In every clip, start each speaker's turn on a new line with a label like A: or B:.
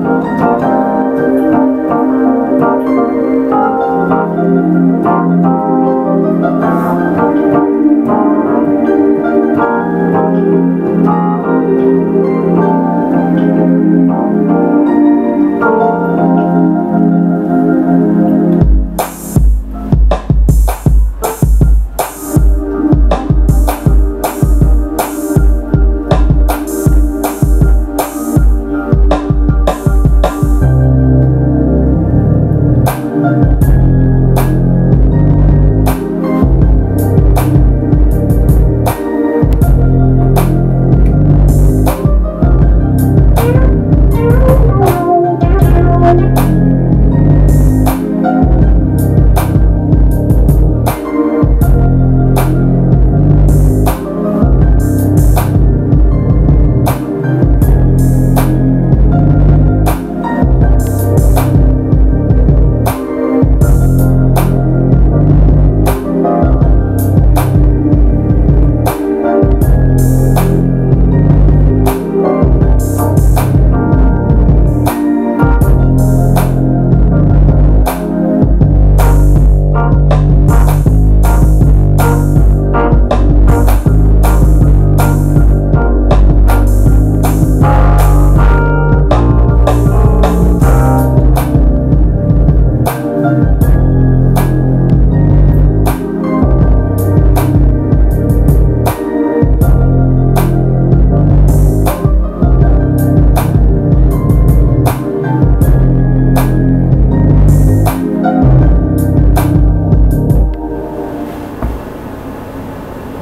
A: Música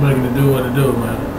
A: Making it do what it do, man.